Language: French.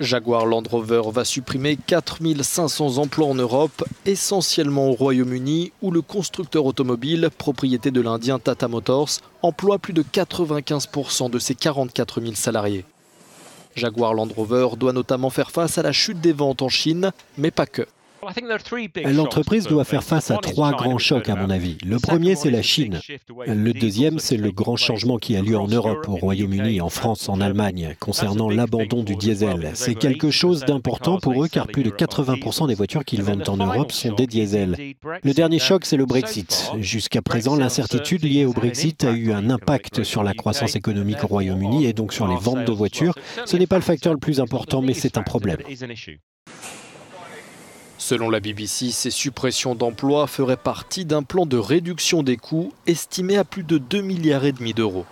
Jaguar Land Rover va supprimer 4500 emplois en Europe, essentiellement au Royaume-Uni, où le constructeur automobile, propriété de l'Indien Tata Motors, emploie plus de 95% de ses 44 000 salariés. Jaguar Land Rover doit notamment faire face à la chute des ventes en Chine, mais pas que. L'entreprise doit faire face à trois grands chocs, à mon avis. Le premier, c'est la Chine. Le deuxième, c'est le grand changement qui a lieu en Europe, au Royaume-Uni, en France, en Allemagne, concernant l'abandon du diesel. C'est quelque chose d'important pour eux, car plus de 80% des voitures qu'ils vendent en Europe sont des diesels. Le dernier choc, c'est le Brexit. Jusqu'à présent, l'incertitude liée au Brexit a eu un impact sur la croissance économique au Royaume-Uni et donc sur les ventes de voitures. Ce n'est pas le facteur le plus important, mais c'est un problème. Selon la BBC, ces suppressions d'emplois feraient partie d'un plan de réduction des coûts estimé à plus de 2 milliards et demi d'euros.